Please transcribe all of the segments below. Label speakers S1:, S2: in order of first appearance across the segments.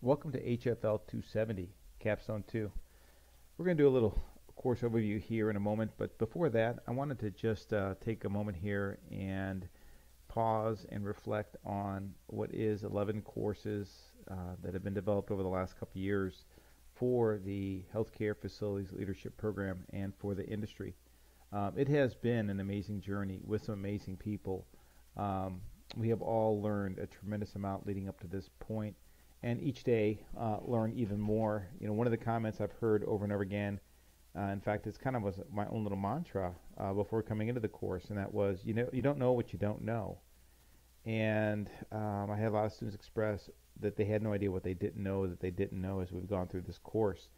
S1: Welcome to HFL 270, Capstone 2. We're going to do a little course overview here in a moment, but before that, I wanted to just uh, take a moment here and pause and reflect on what is 11 courses uh, that have been developed over the last couple years for the Healthcare Facilities Leadership Program and for the industry. Um, it has been an amazing journey with some amazing people. Um, we have all learned a tremendous amount leading up to this point, and each day uh, learn even more. You know, one of the comments I've heard over and over again, uh, in fact, it's kind of was my own little mantra uh, before coming into the course, and that was, you know, you don't know what you don't know. And um, I had a lot of students express that they had no idea what they didn't know that they didn't know as we've gone through this course.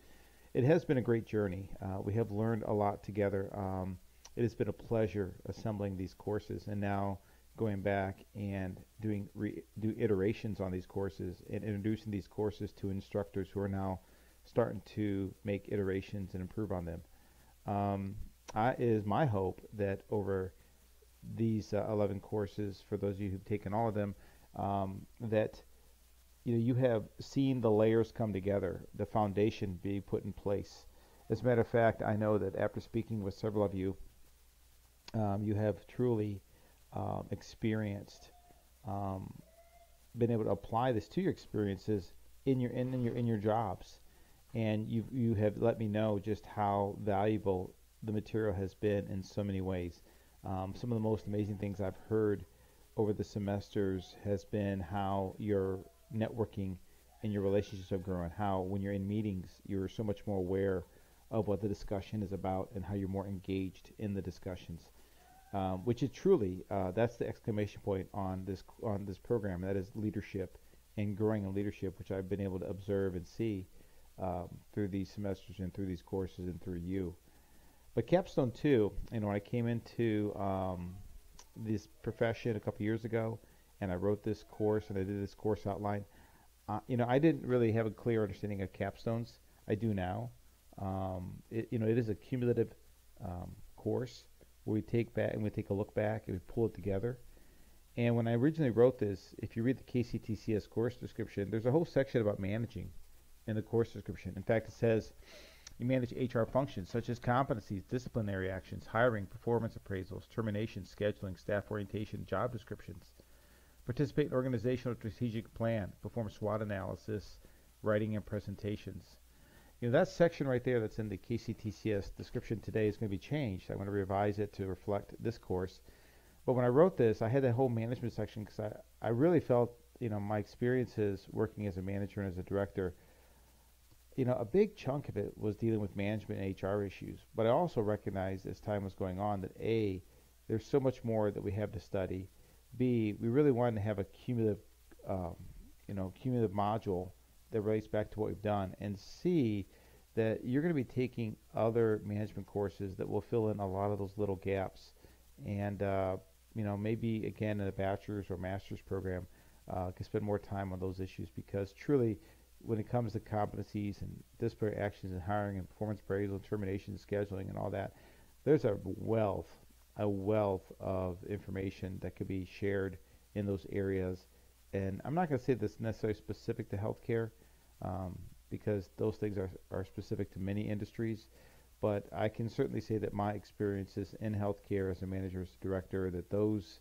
S1: It has been a great journey. Uh, we have learned a lot together. Um, it has been a pleasure assembling these courses, and now going back and doing re, do iterations on these courses and introducing these courses to instructors who are now starting to make iterations and improve on them. Um, I, it is my hope that over these uh, 11 courses, for those of you who've taken all of them, um, that you know you have seen the layers come together, the foundation be put in place. As a matter of fact, I know that after speaking with several of you, um, you have truly um, experienced, um, been able to apply this to your experiences in your in, in your in your jobs, and you you have let me know just how valuable the material has been in so many ways. Um, some of the most amazing things I've heard over the semesters has been how your networking and your relationships have grown. How when you're in meetings, you're so much more aware of what the discussion is about and how you're more engaged in the discussions um, which is truly uh, that's the exclamation point on this on this program. That is leadership and growing in leadership, which I've been able to observe and see um, through these semesters and through these courses and through you. But Capstone 2, you know, when I came into um, this profession a couple years ago, and I wrote this course and I did this course outline, uh, you know, I didn't really have a clear understanding of capstones. I do now. Um, it, you know, it is a cumulative um, course where we take back and we take a look back and we pull it together. And when I originally wrote this, if you read the KCTCS course description, there's a whole section about managing in the course description. In fact, it says you manage HR functions such as competencies, disciplinary actions, hiring, performance appraisals, termination, scheduling, staff orientation, job descriptions. Participate in organizational strategic plan, perform SWOT analysis, writing and presentations. You know, that section right there that's in the KCTCS description today is going to be changed. I'm going to revise it to reflect this course. But when I wrote this, I had that whole management section because I, I really felt, you know, my experiences working as a manager and as a director, you know, a big chunk of it was dealing with management and HR issues. But I also recognized as time was going on that A, there's so much more that we have to study. B, we really wanted to have a cumulative, um, you know, cumulative module that relates back to what we've done, and C, that you're going to be taking other management courses that will fill in a lot of those little gaps. And, uh, you know, maybe again in a bachelor's or master's program, uh, can spend more time on those issues because truly, when it comes to competencies and disciplinary actions and hiring and performance appraisal and termination scheduling and all that, there's a wealth, a wealth of information that could be shared in those areas. And I'm not going to say this necessarily specific to healthcare, um, because those things are, are specific to many industries. But I can certainly say that my experiences in healthcare as a manager, as a director, that those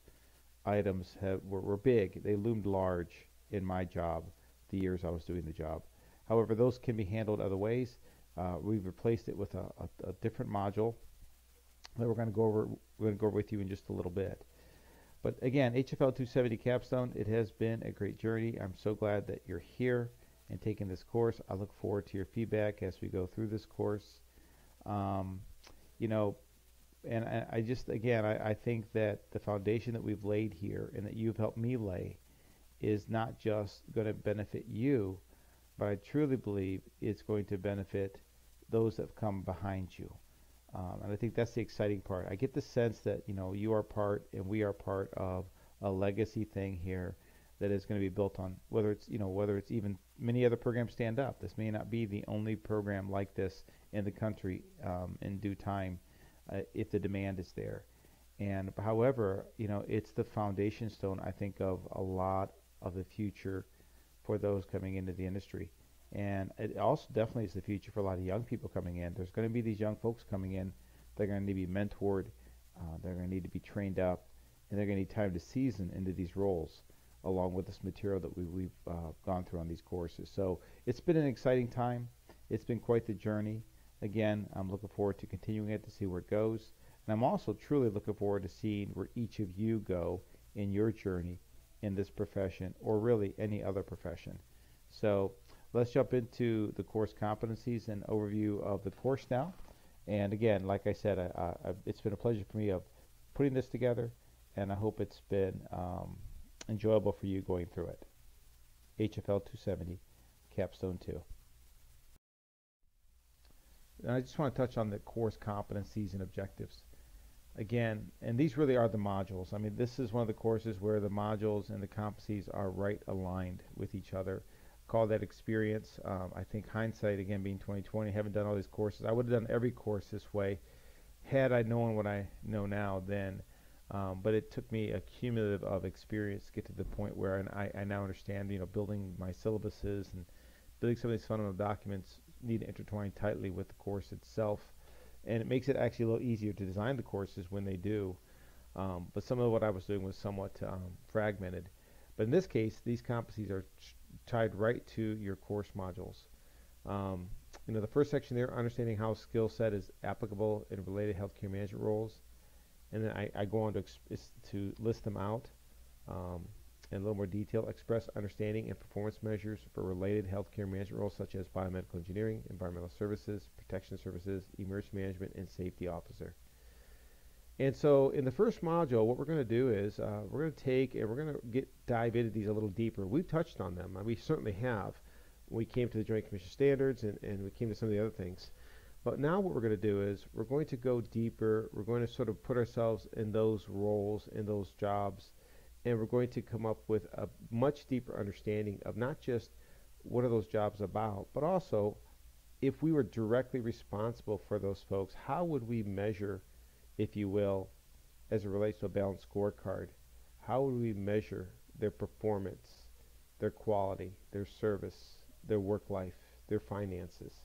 S1: items have, were, were big. They loomed large in my job, the years I was doing the job. However, those can be handled other ways. Uh, we've replaced it with a, a, a different module that we're going to go over. We're going to go over with you in just a little bit. But again, HFL 270 Capstone, it has been a great journey. I'm so glad that you're here and taking this course. I look forward to your feedback as we go through this course. Um, you know, and I, I just, again, I, I, think that the foundation that we've laid here and that you've helped me lay is not just going to benefit you, but I truly believe it's going to benefit those that have come behind you. Um, and I think that's the exciting part. I get the sense that, you know, you are part and we are part of a legacy thing here that is going to be built on whether it's you know whether it's even many other programs stand up. This may not be the only program like this in the country um, in due time uh, if the demand is there. And however, you know it's the foundation stone I think of a lot of the future for those coming into the industry. And it also definitely is the future for a lot of young people coming in. There's going to be these young folks coming in. They're going to need to be mentored. Uh, they're going to need to be trained up, and they're going to need time to season into these roles, along with this material that we, we've uh, gone through on these courses. So it's been an exciting time. It's been quite the journey. Again, I'm looking forward to continuing it to see where it goes. And I'm also truly looking forward to seeing where each of you go in your journey in this profession or really any other profession. So let's jump into the course competencies and overview of the course now. And again, like I said, I, I, it's been a pleasure for me of putting this together, and I hope it's been um, enjoyable for you going through it. HFL 270, Capstone 2. And I just want to touch on the course competencies and objectives. Again, and these really are the modules. I mean, this is one of the courses where the modules and the competencies are right aligned with each other. Call that experience. Um, I think hindsight, again, being 2020, haven't done all these courses. I would have done every course this way had I known what I know now then. Um, but it took me a cumulative of experience to get to the point where I, I now understand, you know, building my syllabuses and building some of these fundamental documents need to intertwine tightly with the course itself. And it makes it actually a little easier to design the courses when they do. Um, but some of what I was doing was somewhat um, fragmented. But in this case, these competencies are tied right to your course modules. Um, you know, the first section there, understanding how skill set is applicable in related healthcare management roles. And then I, I go on to, to list them out. Um, in a little more detail, express understanding and performance measures for related healthcare management roles such as biomedical engineering, environmental services, protection services, emergency management, and safety officer. And so in the first module, what we're going to do is uh, we're going to take and we're going to get dive into these a little deeper. We've touched on them. We certainly have. We came to the Joint Commission standards and, and we came to some of the other things. But now what we're going to do is we're going to go deeper. We're going to sort of put ourselves in those roles, in those jobs, and we're going to come up with a much deeper understanding of not just what are those jobs about, but also if we were directly responsible for those folks, how would we measure, if you will, as it relates to a balanced scorecard, how would we measure their performance, their quality, their service, their work life, their finances?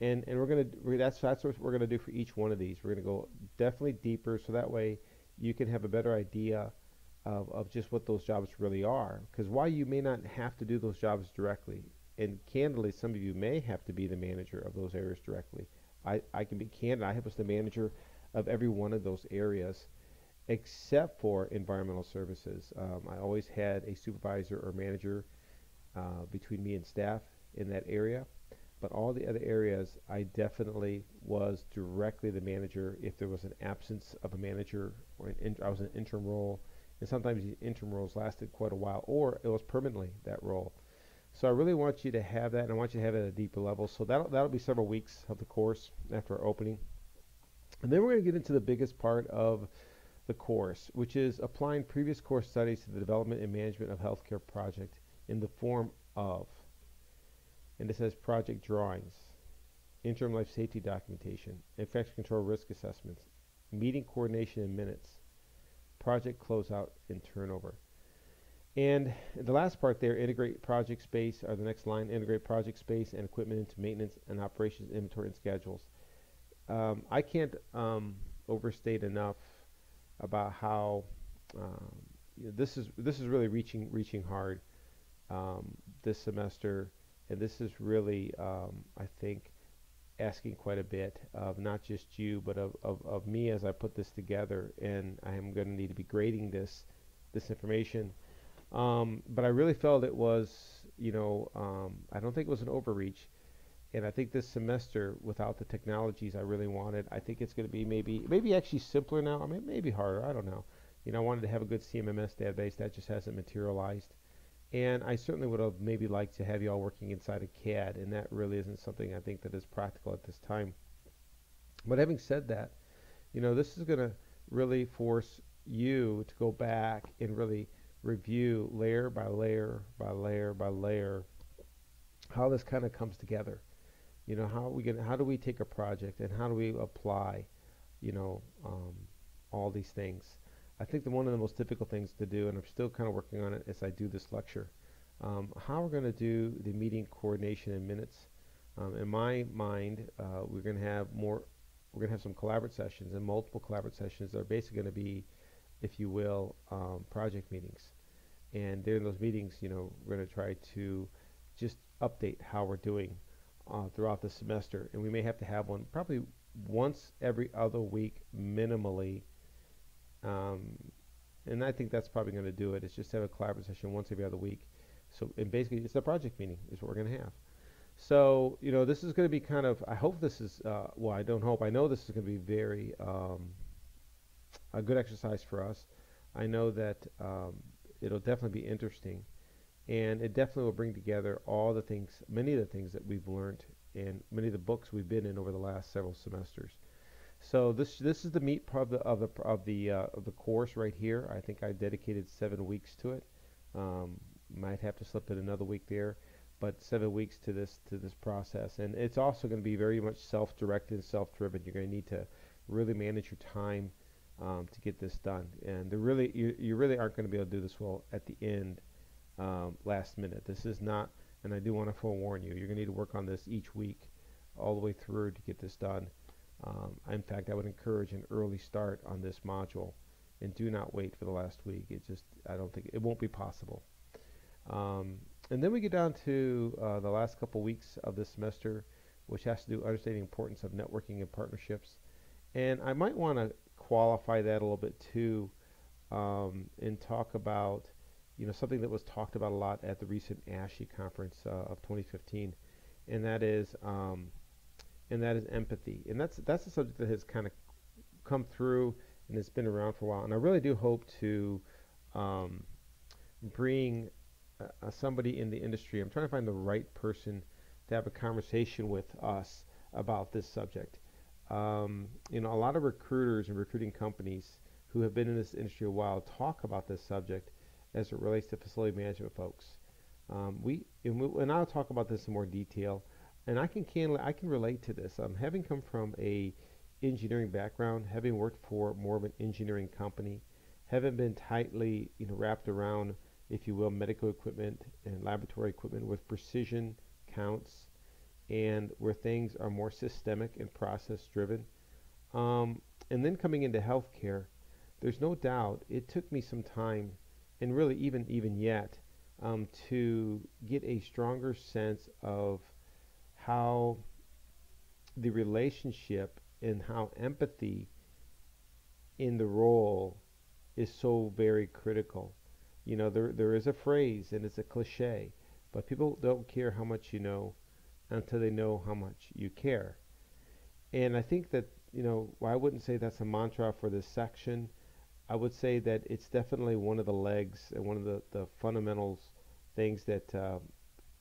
S1: And, and we're going to that's that's what we're going to do for each one of these. We're going to go definitely deeper, so that way you can have a better idea of, of just what those jobs really are. Because while you may not have to do those jobs directly, and candidly, some of you may have to be the manager of those areas directly. I, I can be candid, I was the manager of every one of those areas except for environmental services. Um, I always had a supervisor or manager uh, between me and staff in that area. But all the other areas, I definitely was directly the manager. If there was an absence of a manager, or an I was an interim role, and sometimes these interim roles lasted quite a while, or it was permanently that role. So I really want you to have that, and I want you to have it at a deeper level. So that'll that'll be several weeks of the course after our opening, and then we're going to get into the biggest part of the course, which is applying previous course studies to the development and management of healthcare project in the form of, and it says project drawings, interim life safety documentation, infection control risk assessments, meeting coordination and minutes, project closeout and turnover. And the last part there, integrate project space, or the next line, integrate project space and equipment into maintenance and operations inventory and schedules. Um, I can't um, overstate enough about how um, you know, this is this is really reaching reaching hard um, this semester, and this is really um, I think asking quite a bit of not just you, but of, of, of me as I put this together, and I am going to need to be grading this this information. Um, but I really felt it was, you know, um, I don't think it was an overreach, and I think this semester, without the technologies I really wanted, I think it's going to be maybe maybe actually simpler now. I mean, maybe harder. I don't know. You know, I wanted to have a good CMMS database that just hasn't materialized. And I certainly would have maybe liked to have you all working inside of CAD, and that really isn't something I think that is practical at this time. But having said that, you know, this is going to really force you to go back and really review layer by layer by layer by layer how this kind of comes together. You know, how we get, how do we take a project and how do we apply, you know, um, all these things. I think that one of the most difficult things to do, and I'm still kind of working on it as I do this lecture. um, how we're going to do the meeting coordination and minutes. Um, in my mind, uh, we're going to have more. We're going to have some collaborative sessions and multiple collaborative sessions that are basically going to be, if you will, um, project meetings. And during those meetings, you know, we're going to try to just update how we're doing uh, throughout the semester. And we may have to have one probably once every other week, minimally. Um, and I think that's probably going to do it. It's just have a collaborative session once every other week. So, and basically, it's a project meeting is what we're going to have. So, you know, this is going to be kind of, I hope this is, uh, well, I don't hope, I know this is going to be very, um, a good exercise for us. I know that um, it'll definitely be interesting. And it definitely will bring together all the things, many of the things that we've learned in many of the books we've been in over the last several semesters. So this this is the meat of the of the of the uh, of the course right here. I think I dedicated seven weeks to it. Um, might have to slip in another week there, but seven weeks to this to this process, and it's also going to be very much self-directed and self-driven. You're going to need to really manage your time um, to get this done, and really you, you really aren't going to be able to do this well at the end, um, last minute. This is not, and I do want to forewarn you, you're going to need to work on this each week, all the way through to get this done. Um, in fact, I would encourage an early start on this module, and do not wait for the last week. It just I don't think it won't be possible. Um, and then we get down to uh, the last couple weeks of this semester, which has to do understanding the importance of networking and partnerships. And I might want to qualify that a little bit too, um, and talk about, you know, something that was talked about a lot at the recent ASHE conference uh, of 2015, and that is, um, and that is empathy. And that's that's a subject that has kind of come through and it's been around for a while. And I really do hope to um, bring uh, somebody in the industry. I'm trying to find the right person to have a conversation with us about this subject. Um, you know, a lot of recruiters and recruiting companies who have been in this industry a while talk about this subject as it relates to facility management folks. Um, we, and, we, and I'll talk about this in more detail. And I can, can I can relate to this. Um, having come from a engineering background, having worked for more of an engineering company, having been tightly you know wrapped around if you will, medical equipment and laboratory equipment with precision counts and where things are more systemic and process driven. Um, and then coming into healthcare, there's no doubt it took me some time, and really even even yet, um, to get a stronger sense of how the relationship and how empathy in the role is so very critical. You know, there there is a phrase and it's a cliche, but people don't care how much you know until they know how much you care. And I think that, you know, I wouldn't say that's a mantra for this section. I would say that it's definitely one of the legs and one of the, the fundamentals things that, uh,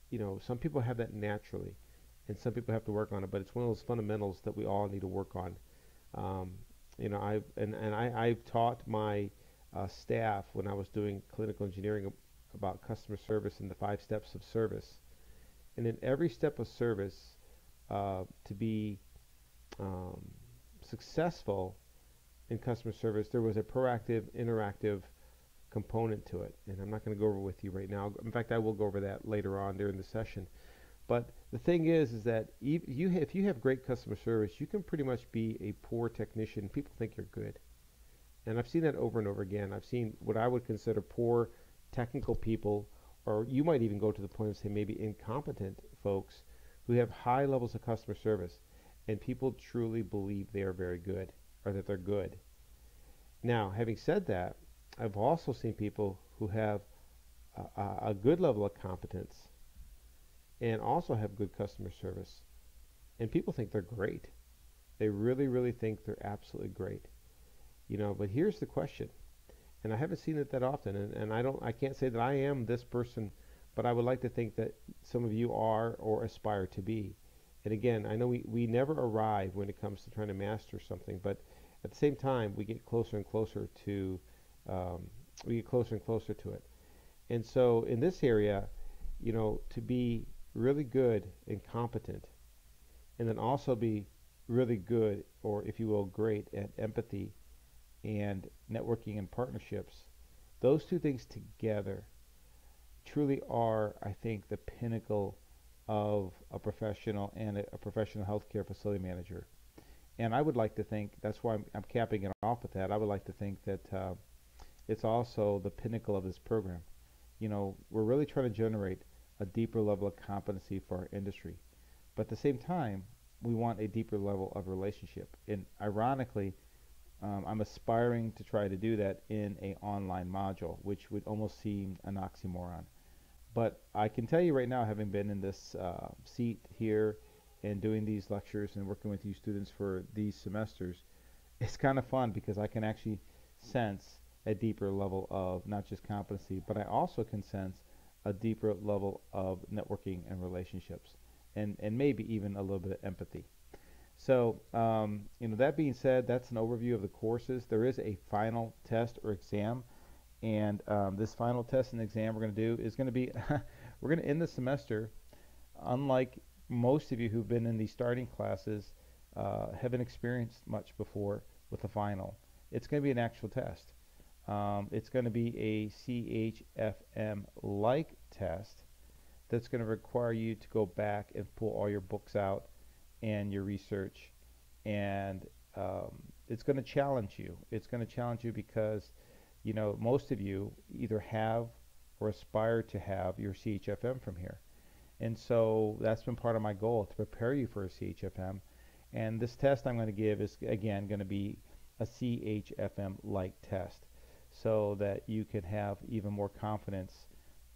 S1: you know, some people have that naturally and some people have to work on it, but it's one of those fundamentals that we all need to work on. Um, you know, I've, and, and I, I've taught my uh, staff when I was doing clinical engineering about customer service and the five steps of service. And in every step of service, uh, to be um, successful in customer service, there was a proactive, interactive component to it. And I'm not going to go over with you right now. In fact, I will go over that later on during the session. But the thing is, is that if you, if you have great customer service, you can pretty much be a poor technician. People think you're good. And I've seen that over and over again. I've seen what I would consider poor technical people, or you might even go to the point of saying maybe incompetent folks who have high levels of customer service, and people truly believe they are very good or that they're good. Now, having said that, I've also seen people who have a, a good level of competence and also have good customer service, and people think they're great. They really, really think they're absolutely great. You know, but here's the question, and I haven't seen it that often, and, and I don't, I can't say that I am this person, but I would like to think that some of you are or aspire to be. And again, I know we, we never arrive when it comes to trying to master something, but at the same time, we get closer and closer to, um, we get closer and closer to it. And so in this area, you know, to be really good and competent, and then also be really good, or if you will, great at empathy and networking and partnerships, those two things together truly are, I think, the pinnacle of a professional and a, a professional healthcare facility manager. And I would like to think that's why I'm, I'm capping it off with that. I would like to think that uh, it's also the pinnacle of this program. You know, we're really trying to generate a deeper level of competency for our industry, but at the same time, we want a deeper level of relationship. And ironically, um, I'm aspiring to try to do that in a online module, which would almost seem an oxymoron. But I can tell you right now, having been in this uh, seat here and doing these lectures and working with you students for these semesters, it's kind of fun because I can actually sense a deeper level of not just competency, but I also can sense a deeper level of networking and relationships, and, and maybe even a little bit of empathy. So, um, you know, that being said, that's an overview of the courses. There is a final test or exam, and um, this final test and exam we're going to do is going to be, we're going to end the semester, unlike most of you who've been in these starting classes, uh, haven't experienced much before with a final. It's going to be an actual test. Um, it's going to be a CHFM-like test that's going to require you to go back and pull all your books out and your research, and um, it's going to challenge you. It's going to challenge you because, you know, most of you either have or aspire to have your CHFM from here. And so that's been part of my goal to prepare you for a CHFM. And this test I'm going to give is, again, going to be a CHFM like test so that you can have even more confidence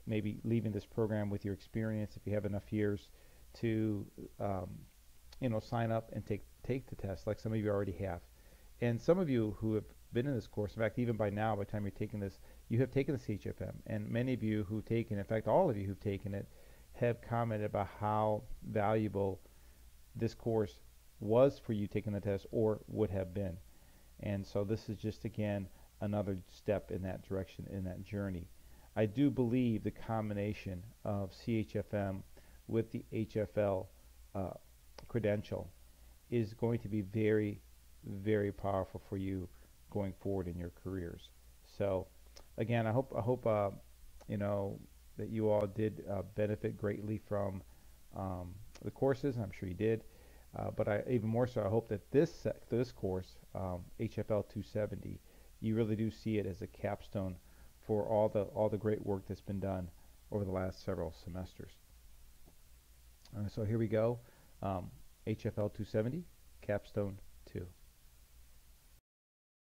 S1: maybe leaving this program with your experience if you have enough years to um, you know sign up and take take the test like some of you already have. And some of you who have been in this course in fact even by now by the time you're taking this you have taken the CHFM and many of you who've taken in fact all of you who've taken it have commented about how valuable this course was for you taking the test or would have been. And so this is just again another step in that direction, in that journey. I do believe the combination of CHFM with the HFL uh, credential is going to be very, very powerful for you going forward in your careers. So, again, I hope I hope uh, you know that you all did uh, benefit greatly from um, the courses. I'm sure you did. Uh, but I, even more so, I hope that this this course, um, HFL 270, you really do see it as a capstone for all the all the great work that's been done over the last several semesters. Uh, so here we go, um, HFL 270, capstone